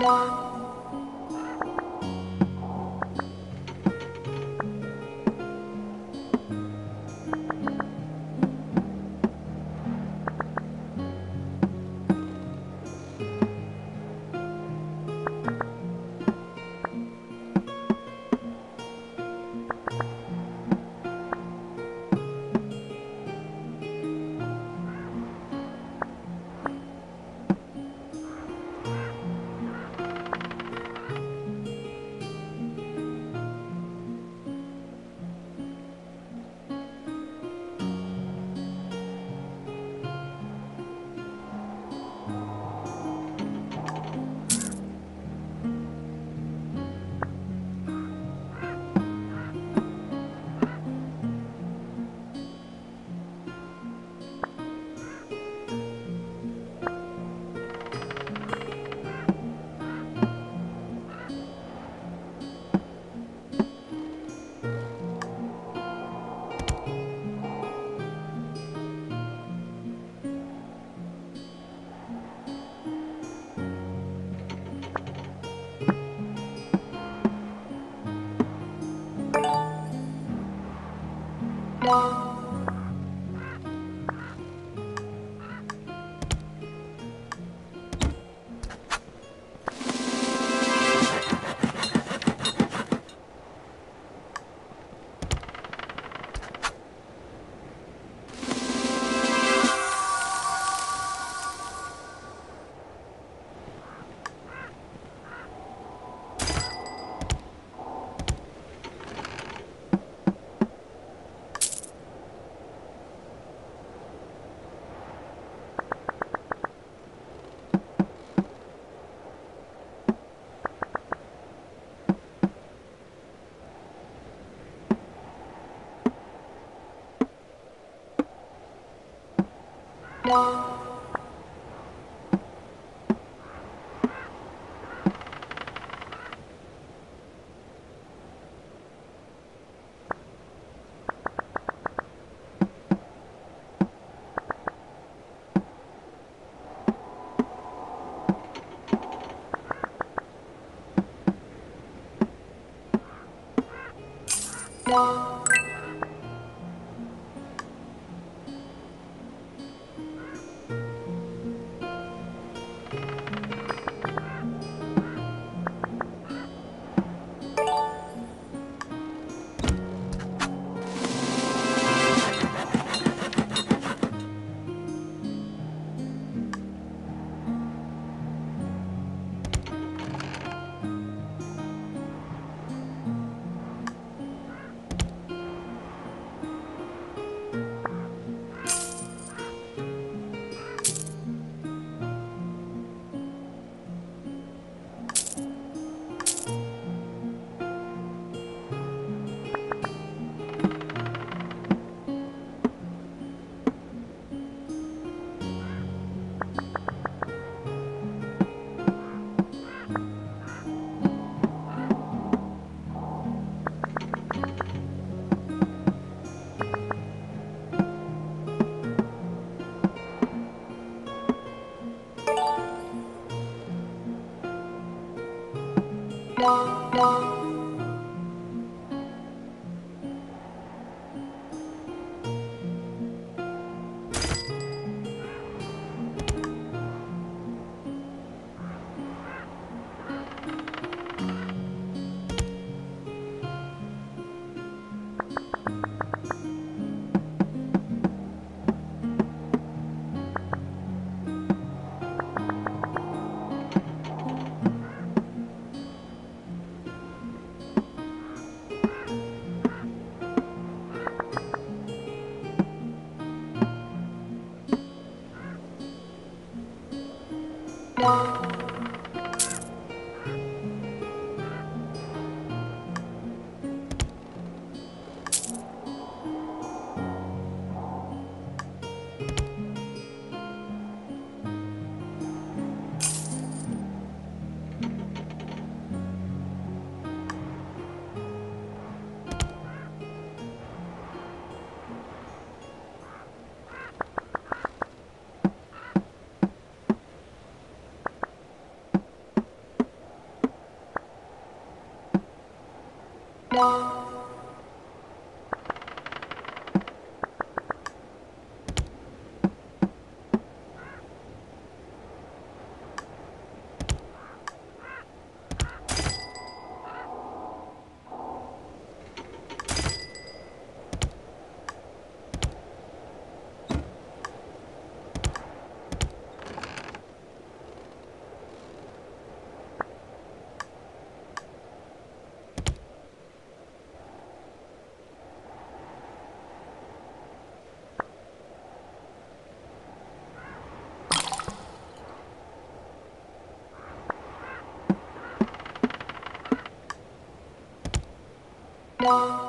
one. Música Bye. Música 아,